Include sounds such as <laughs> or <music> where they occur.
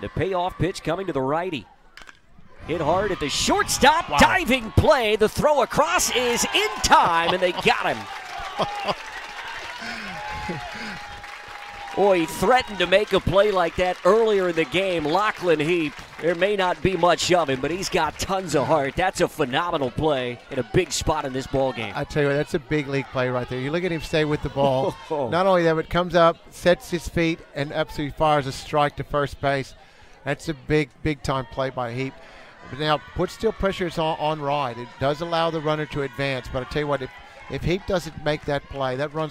The payoff pitch coming to the righty. Hit hard at the shortstop, Wow. diving play. The throw across is in time, and they got him. <laughs> Boy, he threatened to make a play like that earlier in the game. Lachlan Heap, there may not be much of him, but he's got tons of heart. That's a phenomenal play in a big spot in this ball game. I tell you what, that's a big league play right there. You look at him stay with the ball. <laughs> Oh. Not only that, but comes up, sets his feet, and absolutely fires a strike to first base. That's a big, big time play by Heap. But now, put still pressures on, on Ride. It does allow the runner to advance, but I tell you what, if, if Heap doesn't make that play, that runs